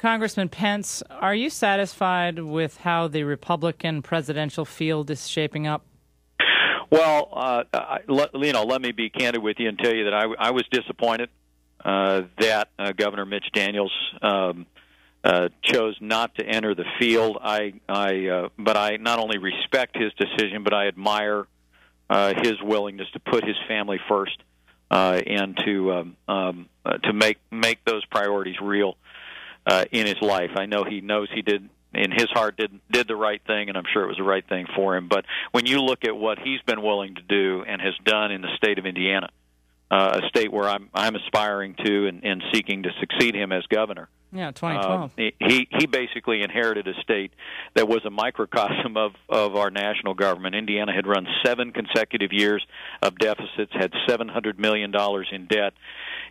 Congressman Pence, are you satisfied with how the Republican presidential field is shaping up? Well, uh, I, let, you know, let me be candid with you and tell you that I, I was disappointed uh, that uh, Governor Mitch Daniels um, uh, chose not to enter the field. I, I, uh, but I not only respect his decision, but I admire uh, his willingness to put his family first and to um, um, to make make those priorities real uh, in his life. I know he knows he did in his heart did did the right thing, and I'm sure it was the right thing for him. But when you look at what he's been willing to do and has done in the state of Indiana, uh, a state where I'm I'm aspiring to and, and seeking to succeed him as governor. Yeah, 2012. Uh, he he basically inherited a state that was a microcosm of of our national government. Indiana had run seven consecutive years of deficits, had 700 million dollars in debt,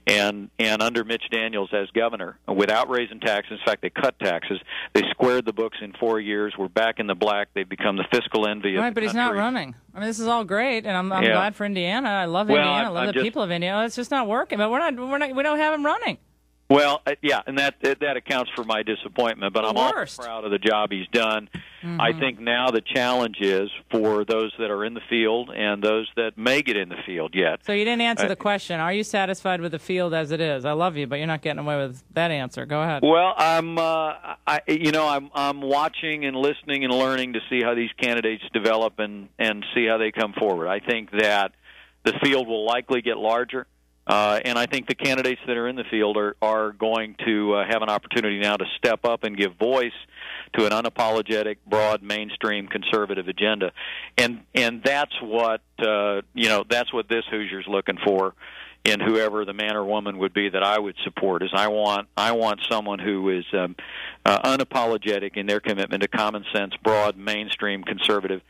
and and under Mitch Daniels as governor, without raising taxes, in fact they cut taxes. They squared the books in four years. We're back in the black. They've become the fiscal envy of right, but he's country. not running. I mean, this is all great, and I'm, I'm Yeah. glad for Indiana. I love Well, Indiana. I love I'm the just- people of Indiana. It's just not working. But we're not. We're not. We don't have him running. Well, uh, yeah, and that that that accounts for my disappointment. But The I'm also proud of the job he's done. Mm-hmm. I think now the challenge is for those that are in the field and those that may get in the field yet. So you didn't answer Uh, the question. Are you satisfied with the field as it is? I love you, but you're not getting away with that answer. Go ahead. Well, I'm, uh, I, you know, I'm, I'm watching and listening and learning to see how these candidates develop and and see how they come forward. I think that the field will likely get larger, uh, and I think the candidates that are in the field are are going to uh, have an opportunity now to step up and give voice to an unapologetic, broad, mainstream conservative agenda, and and that's what uh, you know that's what this Hoosier's looking for in whoever the man or woman would be that I would support is I want I want someone who is um, uh, unapologetic in their commitment to common sense, broad, mainstream conservative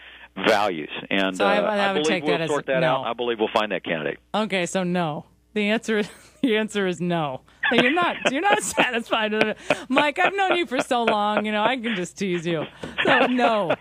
values, and So I- uh, I would believe we'll sort that no. out. I believe we'll find that candidate. Okay, so no. The answer the answer is no. You're not you're not satisfied with it. Mike, I've known you for so long, you know, I can just tease you. So no.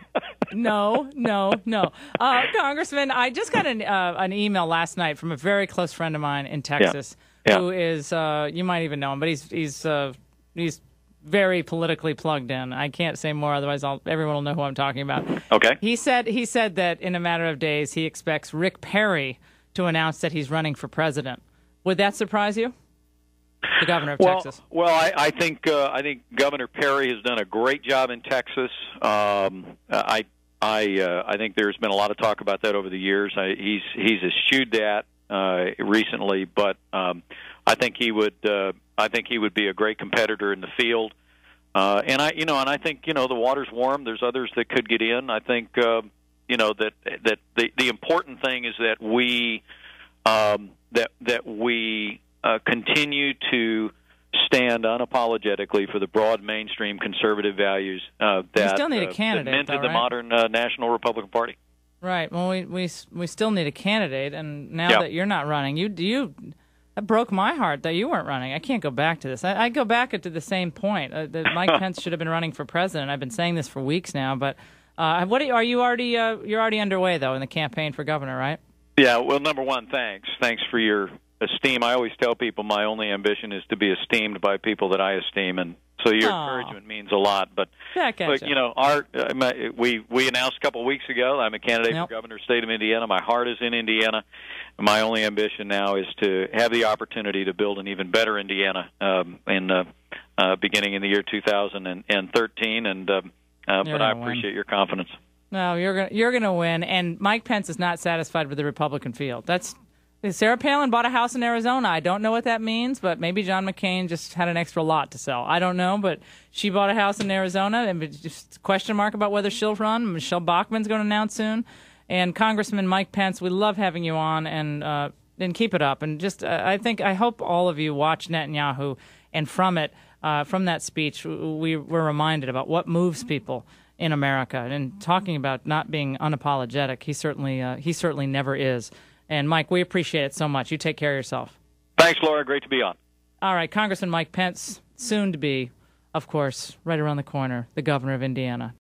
No, no, no. Uh, Congressman, I just got an uh, an email last night from a very close friend of mine in Texas Yeah. who is uh, you might even know him, but he's he's uh, he's very politically plugged in. I can't say more otherwise I'll, everyone will know who I'm talking about. Okay. He said he said that in a matter of days he expects Rick Perry to announce that he's running for president. Would that surprise you? The governor of well, Texas. Well, I, I think uh, I think Governor Perry has done a great job in Texas. Um, I I uh, I think there's been a lot of talk about that over the years. I, he's he's eschewed that uh, recently, but um, I think he would uh, I think he would be a great competitor in the field. Uh, and I you know and I think you know the water's warm. There's others that could get in. I think uh, you know that that the the important thing is that we um, that that we uh, continue to stand unapologetically for the broad mainstream conservative values uh, that still need a uh, candidate, that minted though, the right? modern uh, National Republican Party. Right. Well, we we we still need a candidate, and now Yeah. that you're not running, you you that broke my heart that you weren't running. I can't go back to this. I, I go back to the same point uh, that Mike Pence should have been running for president. I've been saying this for weeks now, but uh, what are you, are you already uh, you're already underway though in the campaign for governor, right? Yeah. Well, number one, thanks. Thanks for your esteem. I always tell people my only ambition is to be esteemed by people that I esteem, and so your Aw. encouragement means a lot. But Yeah, But you know, our uh, my, we we announced a couple of weeks ago. I'm a candidate for governor of the state of Indiana. My heart is in Indiana. My only ambition now is to have the opportunity to build an even better Indiana um, in uh, uh, beginning in the year 2013. And um, uh, You're but I gonna win. appreciate your confidence. No, you're gonna you're gonna win. And Mike Pence is not satisfied with the Republican field. That's Sarah Palin bought a house in Arizona. I don't know what that means, but maybe John McCain just had an extra lot to sell. I don't know, but she bought a house in Arizona, and just question mark about whether she'll run. Michele Bachmann's going to announce soon, and Congressman Mike Pence. We love having you on, and uh, and keep it up. And just uh, I think I hope all of you watch Netanyahu, and from it, uh, from that speech, we were reminded about what moves people in America. And talking about not being unapologetic, he certainly uh, he certainly never is. And Mike, we appreciate it so much. You take care of yourself. Thanks, Laura. Great to be on. All right, Congressman Mike Pence, soon to be, of course, right around the corner, the governor of Indiana.